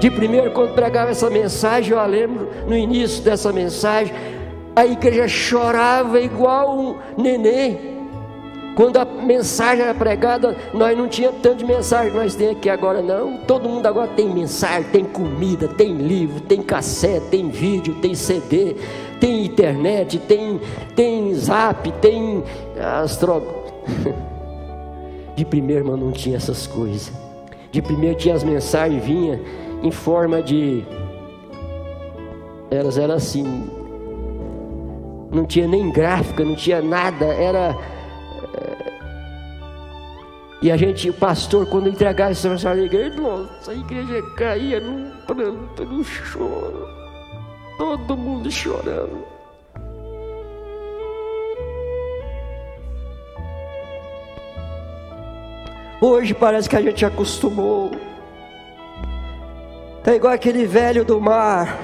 De primeiro, quando pregava essa mensagem, eu lembro no início dessa mensagem, a igreja chorava igual um neném. Quando a mensagem era pregada, nós não tinha tanto de mensagem que nós temos aqui agora, não. Todo mundo agora tem mensagem, tem comida, tem livro, tem cassete, tem vídeo, tem CD, tem internet, tem, tem zap, tem as trocas. De primeiro, irmão, não tinha essas coisas. De primeiro tinha as mensagens, vinha em forma de. Elas eram assim. Não tinha nem gráfica, não tinha nada, era e a gente, o pastor, quando entregava essa mensagem igreja, nossa, a igreja caía num pranto, num choro. Todo mundo chorando. Hoje parece que a gente acostumou. É igual aquele velho do mar.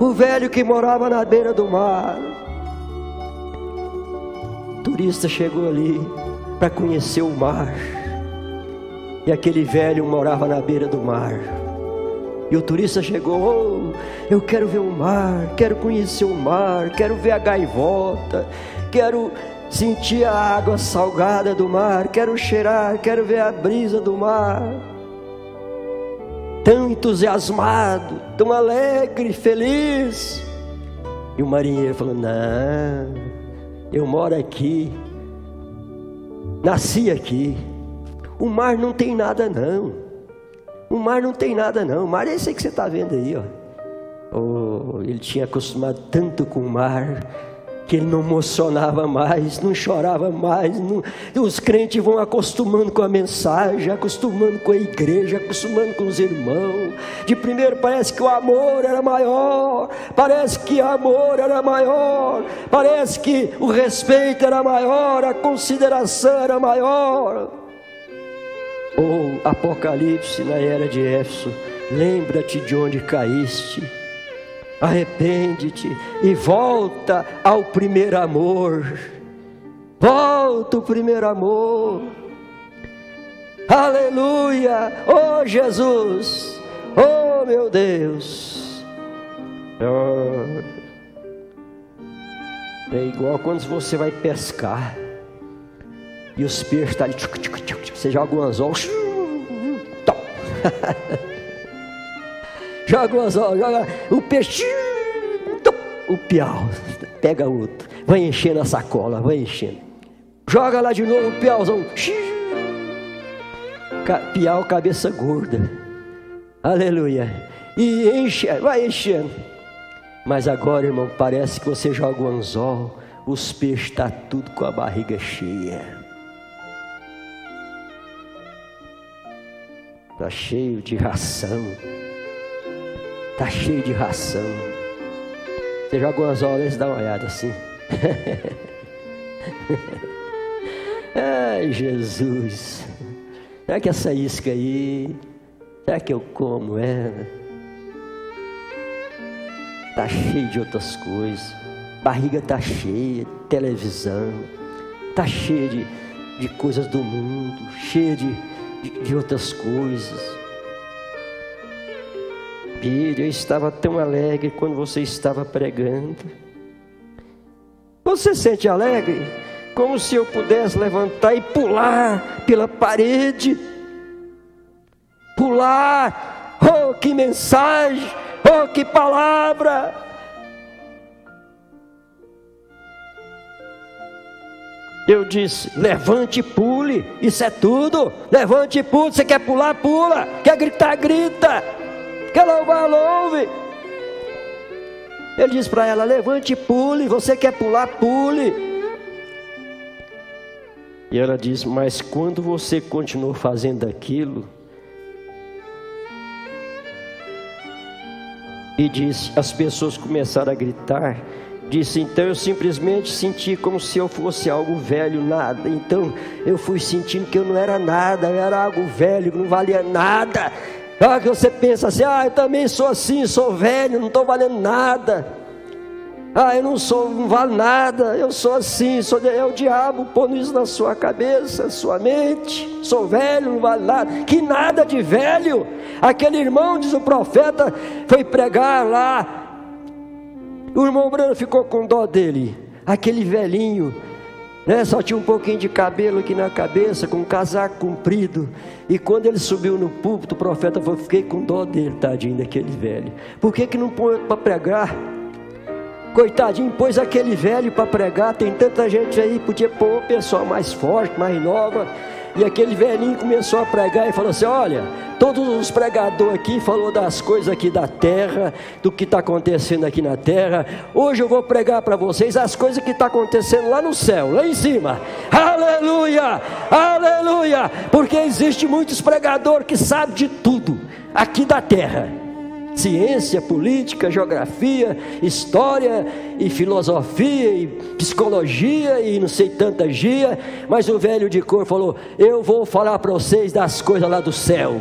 O velho que morava na beira do mar. O turista chegou ali para conhecer o mar. E aquele velho morava na beira do mar. E o turista chegou, oh, eu quero ver o mar, quero conhecer o mar, quero ver a gaivota, quero sentir a água salgada do mar, quero cheirar, quero ver a brisa do mar. Tão entusiasmado, tão alegre, feliz. E o marinheiro falou: Não, eu moro aqui, Nasci aqui. O mar não tem nada não. O mar não tem nada não. O mar é esse que você está vendo aí, ó. Oh, ele tinha acostumado tanto com o mar que ele não emocionava mais, não chorava mais. Não... Os crentes vão acostumando com a mensagem, acostumando com a igreja, acostumando com os irmãos. De primeiro parece que o amor era maior, parece que o amor era maior, parece que o respeito era maior, a consideração era maior. Ou oh, Apocalipse na era de Éfeso, lembra-te de onde caíste Arrepende-te e volta ao primeiro amor. Volta o primeiro amor. Aleluia! Oh Jesus! Oh meu Deus! É igual quando você vai pescar e os peixes estão tá ali, você joga um anzol, joga o anzol, joga o peixe, o piau, pega outro, vai enchendo a sacola, vai enchendo. Joga lá de novo o piauzão, piau cabeça gorda, aleluia, e enche, vai enchendo. Mas agora, irmão, parece que você joga o anzol, os peixes estão tá tudo com a barriga cheia. Está cheio de ração. Está cheio de ração. Você joga umas horas e dá uma olhada assim. Ai, Jesus. Será que essa isca aí, será que eu como ela? Está cheio de outras coisas. Barriga está cheia, televisão. Está cheia de, de coisas do mundo, cheia de, de, de outras coisas eu estava tão alegre quando você estava pregando. Você sente alegre? Como se eu pudesse levantar e pular pela parede. Pular! Oh, que mensagem! Oh, que palavra! Eu disse: levante e pule, isso é tudo. Levante e pule. Você quer pular, pula. Quer gritar, grita. Quer louvar, louve. Ele diz para ela: levante e pule. Você quer pular, pule. E ela diz: Mas quando você continuou fazendo aquilo, e disse: As pessoas começaram a gritar. Disse: Então eu simplesmente senti como se eu fosse algo velho, nada. Então eu fui sentindo que eu não era nada, eu era algo velho, não valia nada. Ah, que você pensa assim, ah, eu também sou assim, sou velho, não estou valendo nada. Ah, eu não sou, não vale nada, eu sou assim, sou, é o diabo pondo isso na sua cabeça, sua mente. Sou velho, não vale nada. Que nada de velho. Aquele irmão, diz o profeta, foi pregar lá. O irmão Bruno ficou com dó dele. Aquele velhinho, né, só tinha um pouquinho de cabelo aqui na cabeça, com um casaco comprido. E quando ele subiu no púlpito, o profeta falou: Fiquei com dó dele, tadinho daquele velho. Por que, que não põe para pregar? Coitadinho, pôs aquele velho para pregar. Tem tanta gente aí, podia pôr uma pessoa mais forte, mais nova. E aquele velhinho começou a pregar e falou assim: Olha, todos os pregadores aqui falou das coisas aqui da terra, do que está acontecendo aqui na terra. Hoje eu vou pregar para vocês as coisas que estão tá acontecendo lá no céu, lá em cima. Aleluia, aleluia, porque existe muitos pregadores que sabem de tudo aqui da terra ciência, política, geografia, história e filosofia e psicologia e não sei tanta gia, mas o velho de cor falou: Eu vou falar para vocês das coisas lá do céu.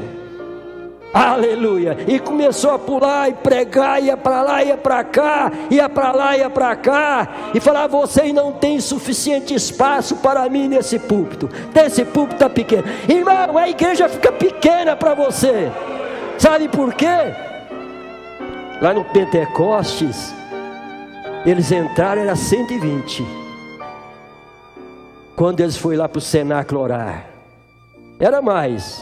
Aleluia! E começou a pular e pregar, ia para lá, ia para cá, ia para lá, ia para cá, e falar: vocês não têm suficiente espaço para mim nesse púlpito. Esse púlpito está pequeno. Irmão, a igreja fica pequena para você. Sabe por quê? Lá no Pentecostes, eles entraram, era 120. Quando eles foram lá para o cenáculo orar, era mais,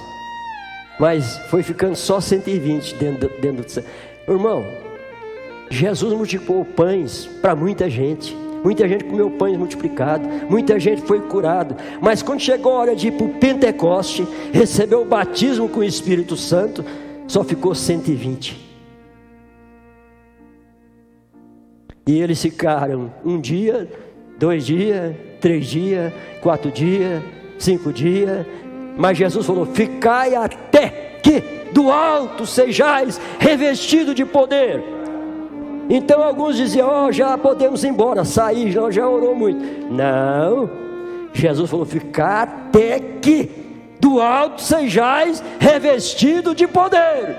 mas foi ficando só 120 dentro, dentro do cenáculo. Irmão, Jesus multiplicou pães para muita gente. Muita gente comeu pães multiplicados, muita gente foi curado. Mas quando chegou a hora de ir para o Pentecoste, recebeu o batismo com o Espírito Santo, só ficou 120. E eles ficaram um dia, dois dias, três dias, quatro dias, cinco dias. Mas Jesus falou: Ficai até que do alto sejais revestido de poder. Então alguns diziam: Ó, oh, já podemos ir embora, sair, já, orou muito. Não, Jesus falou: Ficar até que do alto sejais revestido de poder.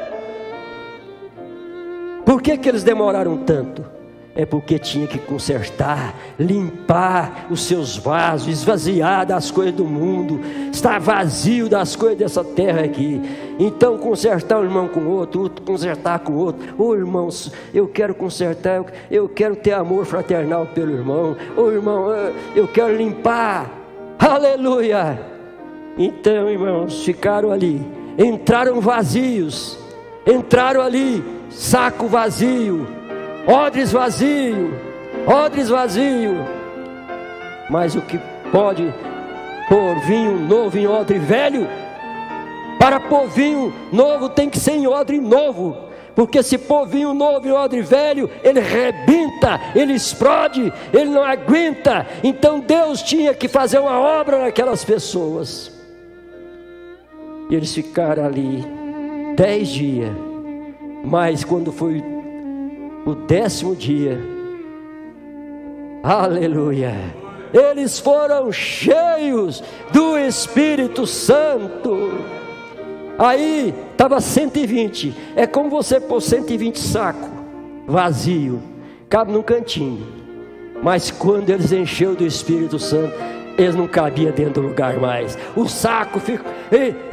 Por que, que eles demoraram tanto? É porque tinha que consertar, limpar os seus vasos, esvaziar das coisas do mundo, estar vazio das coisas dessa terra aqui. Então, consertar um irmão com outro, outro consertar com o outro. Ô oh, irmãos, eu quero consertar, eu quero ter amor fraternal pelo irmão. Ô oh, irmão, eu quero limpar. Aleluia! Então, irmãos, ficaram ali, entraram vazios, entraram ali, saco vazio odres vazio, odres vazio. Mas o que pode pôr vinho novo em odre velho? Para pôr vinho novo tem que ser em odre novo. Porque se pôr vinho novo em odre velho, ele rebenta, ele explode, ele não aguenta. Então Deus tinha que fazer uma obra naquelas pessoas. E eles ficaram ali dez dias. Mas quando foi o décimo dia. Aleluia! Eles foram cheios do Espírito Santo. Aí estava 120. É como você pôr 120 saco vazio, cabe num cantinho. Mas quando eles encheu do Espírito Santo, eles não cabiam dentro do lugar mais. O saco ficou,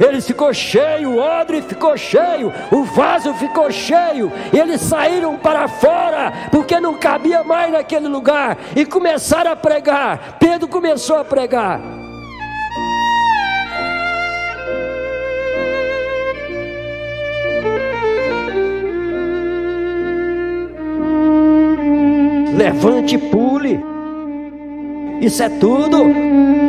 eles ficou cheio, o odre ficou cheio, o vaso ficou cheio. Eles saíram para fora porque não cabia mais naquele lugar e começaram a pregar. Pedro começou a pregar. Levante e pule. Isso é tudo.